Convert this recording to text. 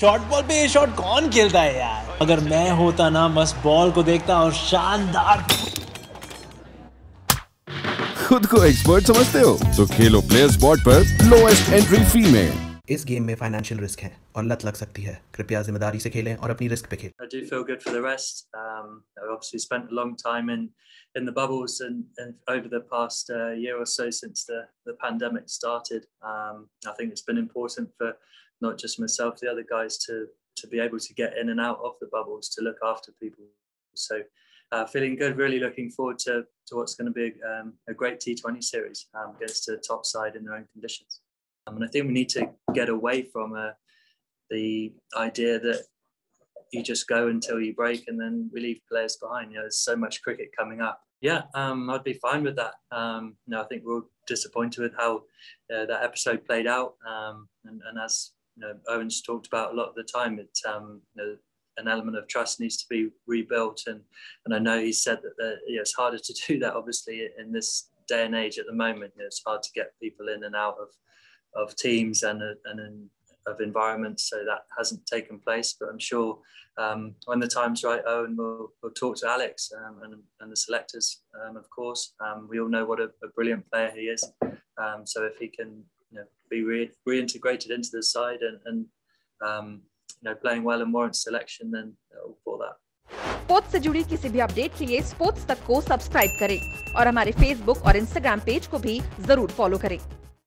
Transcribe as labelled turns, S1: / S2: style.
S1: Short ball पे ये shot कौन खेलता है यार? अगर मैं होता ना बस बॉल को देखता और शानदार
S2: खुद को एक्सपर्ट समझते हो तो खेलो प्लेयर स्पॉट पर लोएस्ट एंट्री फ़ी में।
S3: इस गेम में फाइनेंशियल रिस्क है और लत लग सकती है कृपया जिम्मेदारी से खेलें और अपनी रिस्क पे खेलें
S4: I do feel good for the rest. Um, I've obviously spent a long time in in the bubbles and, and over the past uh, year or so since the, the pandemic started. Um, I think it's been important for not just myself, the other guys to to be able to get in and out of the bubbles to look after people. So uh, feeling good, really looking forward to, to what's going to be um, a great T20 series um, against a top side in their own conditions. And I think we need to get away from uh, the idea that you just go until you break and then we leave players behind. You know, there's so much cricket coming up. Yeah, um, I'd be fine with that. Um, I think we're all disappointed with how uh, that episode played out. Um, and, and as you know, Eoin's talked about a lot of the time, it um, you know, an element of trust needs to be rebuilt. And and I know he said that the, you know, it's harder to do that, obviously, in this day and age at the moment. You know, it's hard to get people in and out of of teams and, and in, of environments. So that hasn't taken place, but I'm sure um, when the time's right, Eoin will, will talk to Alex um, and, and the selectors, um, of course. Um, we all know what a, a brilliant player he is. Um, so if he can you know, be re- reintegrated into the side and, and um, you know playing well and warrants selection, then uh, all for that.
S5: Sports से जुड़ी किसी भी update के लिए sports तक को subscribe करें और हमारे फेसबुक और इंस्टाग्राम पेज को भी जरूर फॉलो करें